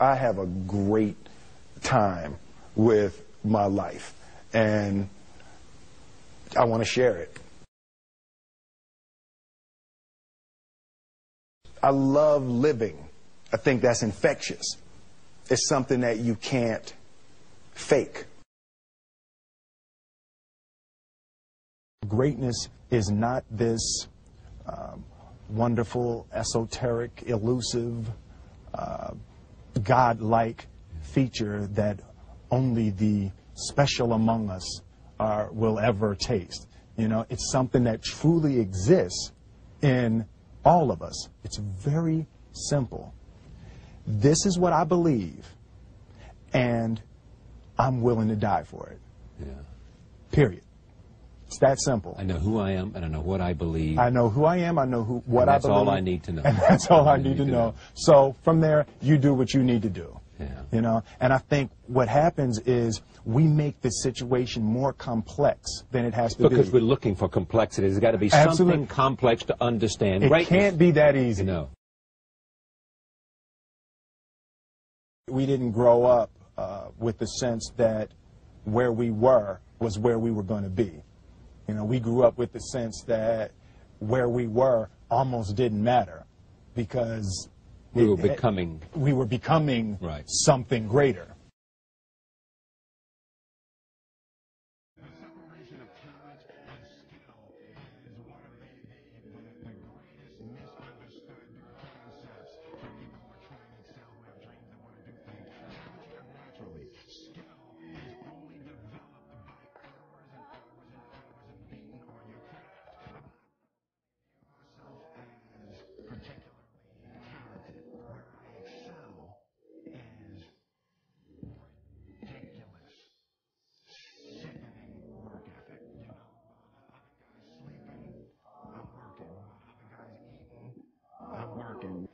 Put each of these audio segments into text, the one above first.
I have a great time with my life, and I want to share it. I love living. I think that's infectious. It's something that you can't fake. Greatness is not this um, wonderful, esoteric, elusive, uh, God-like feature that only the special among us are, will ever taste. You know, it's something that truly exists in all of us. It's very simple. This is what I believe, and I'm willing to die for it. Yeah. Period. It's that simple. I know who I am, and I know what I believe. I know who I am. I know who what I that's all I need to know. And that's all I You need to know. So from there, you do what you need to do. Yeah. You know, and I think what happens is we make the situation more complex than it has to Because be. Because we're looking for complexity. There's got to be Absolutely. something complex to understand. it Greatness. can't be that easy. No. We didn't grow up uh, with the sense that where we were was where we were going to be. You know, we grew up with the sense that where we were almost didn't matter because We were it- becoming. we were becoming Right. something greater.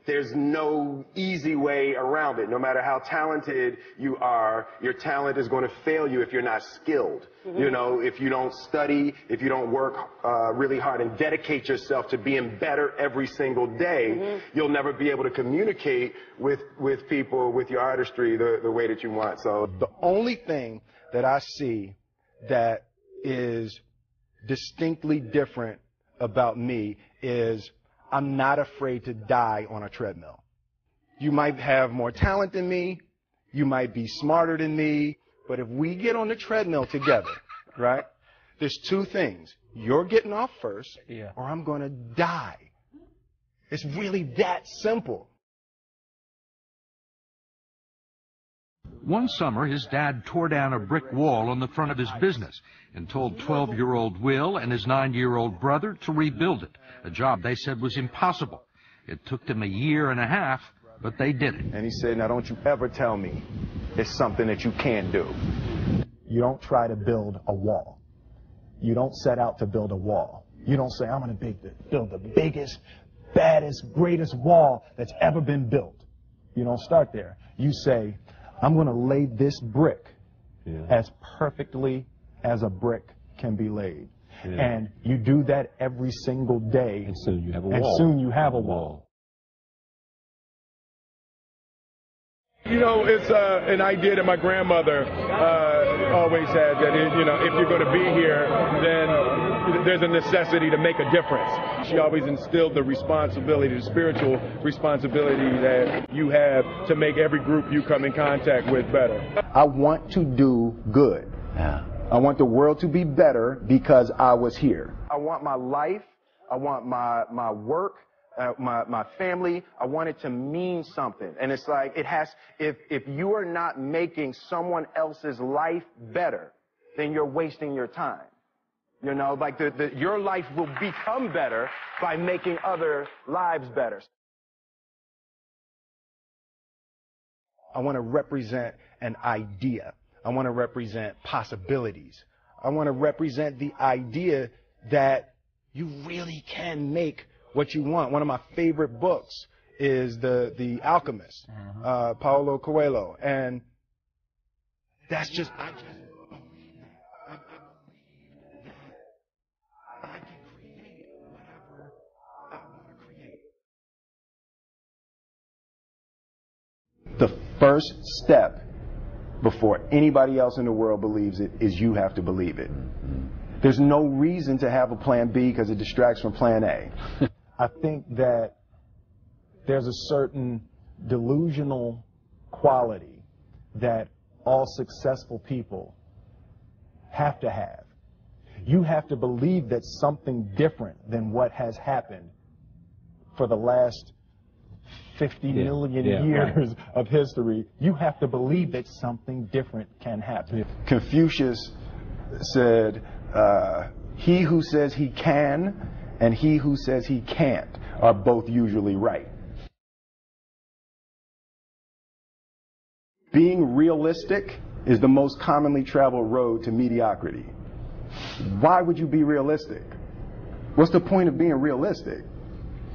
There's no easy way around it. No matter how talented you are, your talent is going to fail you if you're not skilled. You know, if you don't study, if you don't work uh, really hard and dedicate yourself to being better every single day, you'll never be able to communicate with, with people, with your artistry, the, the way that you want. So The only thing that I see that is distinctly different about me is I'm not afraid to die on a treadmill. You might have more talent than me, you might be smarter than me, but if we get on the treadmill together, right? There's two things. You're getting off first, Yeah. or I'm going to die. It's really that simple. One summer, his dad tore down a brick wall on the front of his business and told 12 year old Will and his 9 year old brother to rebuild it, a job they said was impossible. It took them a year and a half, but they did it. And he said, Now don't you ever tell me it's something that you can't do. You don't try to build a wall. You don't set out to build a wall. You don't say, I'm going to build the biggest, baddest, greatest wall that's ever been built. You don't start there. You say, I'm going to lay this brick Yeah. as perfectly as a brick can be laid. Yeah. And you do that every single day. And soon you have a and wall. soon you have a wall. You know, it's uh, an idea that my grandmother uh, always had that, it, you know, if you're going to be here, then there's a necessity to make a difference. She always instilled the responsibility, the spiritual responsibility that you have to make every group you come in contact with better. I want to do good. Yeah. I want the world to be better because I was here. I want my life, I want my, my work, uh, my, my family, I want it to mean something. And it's like, it has, if, if you are not making someone else's life better, then you're wasting your time. You know, like the, the, your life will become better by making other lives better. I want to represent an idea. I want to represent possibilities. I want to represent the idea that you really can make what you want. One of my favorite books is the The Alchemist, uh, Paulo Coelho, and that's just I just the first step before anybody else in the world believes it is you have to believe it. There's no reason to have a plan B because it distracts from plan A. I think that there's a certain delusional quality that all successful people have to have. You have to believe that something different than what has happened for the last 50 Yeah, million yeah, years of history. You have to believe that something different can happen. Confucius said, uh, he who says he can and he who says he can't are both usually right. Being realistic is the most commonly traveled road to mediocrity. Why would you be realistic? What's the point of being realistic?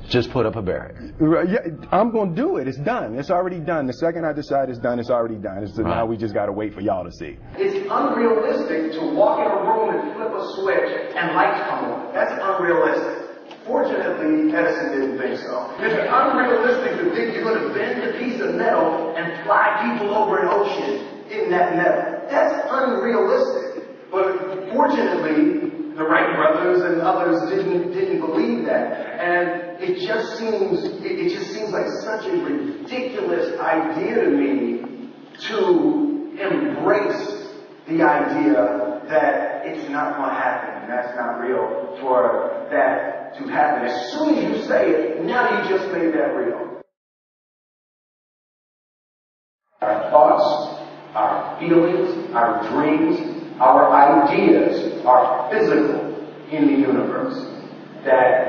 Just put up a barrier. Right, Yeah, I'm going to do it. It's done. It's already done. The second I decide it's done, it's already done. It's, Now we just got to wait for y'all to see. It's unrealistic to walk in a room and flip a switch and lights come on. That's unrealistic. Fortunately, Edison didn't think so. It's unrealistic to think you're going to bend a piece of metal and fly people over an ocean in that metal. That's unrealistic. But fortunately, the Wright brothers and others didn't didn't believe that, and it just seems it, it just seems like such a ridiculous idea to me to embrace the idea that it's not going to happen and that's not real for that to happen. As soon as you say it, now you just made that real. Our thoughts, our feelings, our dreams, our ideas are physical in the universe. That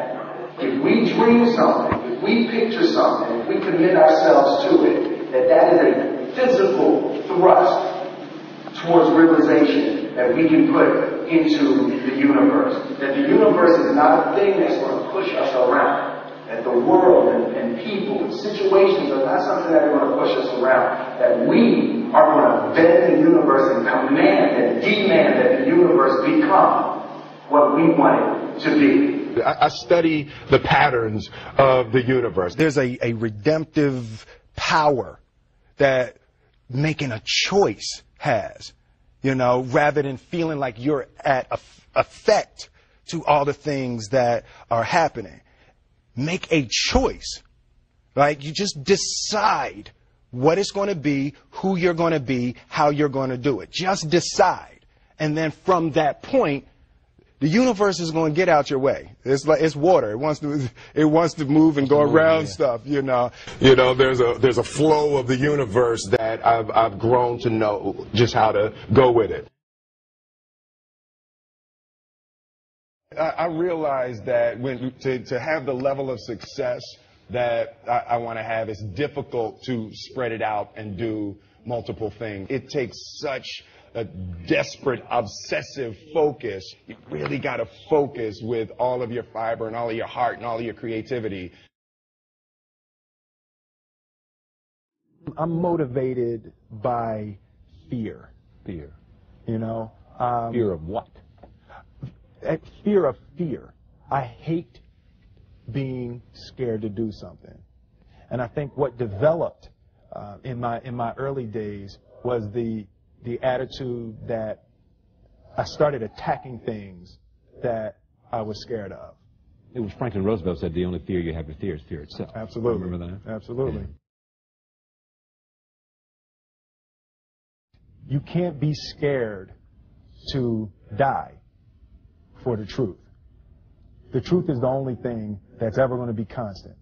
if we dream something, if we picture something, if we commit ourselves to it, that that is a physical thrust towards realization that we can put into the universe. That the universe is not a thing that's going to push us around. That the world and, and people and situations are not something that are going to push us around. That we are going to bend the universe and command and demand that the universe become what we want it to be. I, I study the patterns of the universe. There's a, a redemptive power that making a choice has, you know, rather than feeling like you're at effect to all the things that are happening. Make a choice. Like you just decide what it's going to be, who you're going to be, how you're going to do it. Just decide. And then from that point, the universe is going to get out your way. It's like it's water. It wants to it wants to move and go around stuff, you know. You know, there's a there's a flow of the universe that I've I've grown to know just how to go with it. I, I realize that when to, to have the level of success that I, I want to have, it's difficult to spread it out and do multiple things. It takes such a desperate, obsessive focus. You really got to focus with all of your fiber and all of your heart and all of your creativity. I'm motivated by fear, Fear. you know. Um, Fear of what? a fear of fear. I hate being scared to do something. And I think what developed uh, in my in my early days was the the attitude that I started attacking things that I was scared of. It was Franklin Roosevelt said the only fear you have to fear is fear itself. Absolutely. Remember that? Absolutely. You can't be scared to die for the truth. The truth is the only thing that's ever going to be constant.